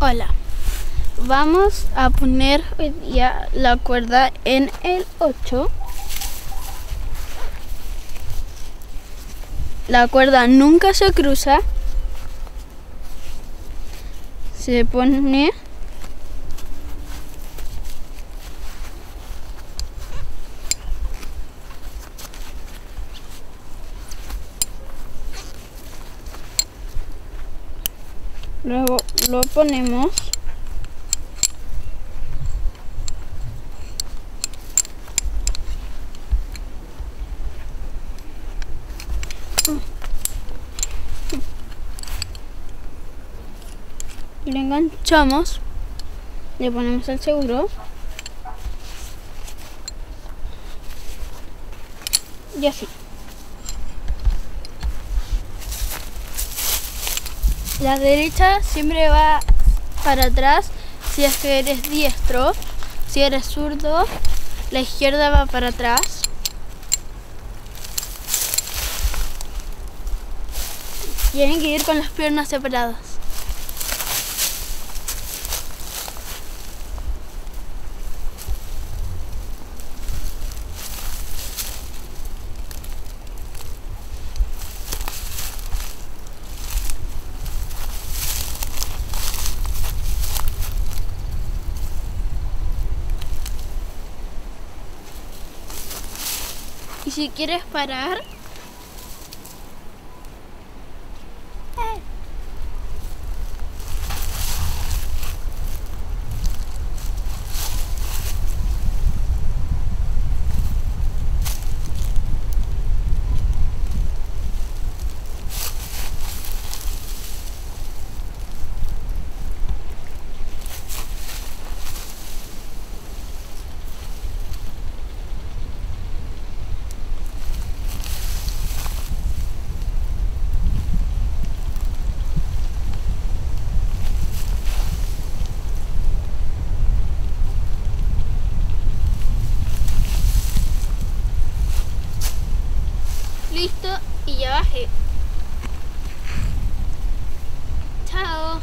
Hola, vamos a poner hoy día la cuerda en el 8. La cuerda nunca se cruza. Se pone luego lo ponemos. Le enganchamos. Le ponemos el seguro. Y así La derecha siempre va para atrás si es que eres diestro. Si eres zurdo, la izquierda va para atrás. Tienen que ir con las piernas separadas. Y si quieres parar, listo y ya bajé. Chao.